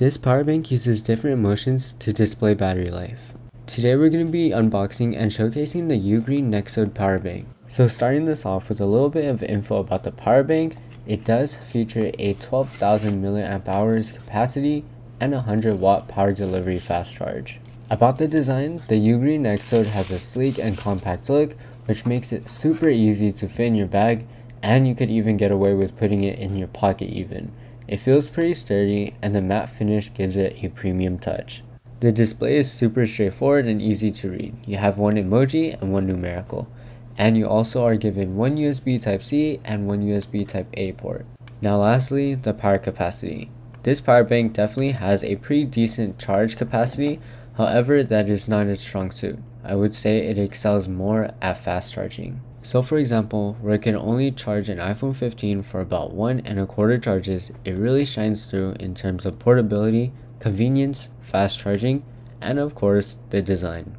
This power bank uses different motions to display battery life. Today we're going to be unboxing and showcasing the Ugreen Nexode power bank. So starting this off with a little bit of info about the power bank, it does feature a 12,000 mAh capacity and 100 watt power delivery fast charge. About the design, the Ugreen Nexode has a sleek and compact look which makes it super easy to fit in your bag and you could even get away with putting it in your pocket even. It feels pretty sturdy and the matte finish gives it a premium touch. The display is super straightforward and easy to read. You have one emoji and one numerical. And you also are given one USB Type-C and one USB Type-A port. Now lastly, the power capacity. This power bank definitely has a pretty decent charge capacity, however that is not its strong suit. I would say it excels more at fast charging. So for example, where it can only charge an iPhone 15 for about one and a quarter charges, it really shines through in terms of portability, convenience, fast charging, and of course, the design.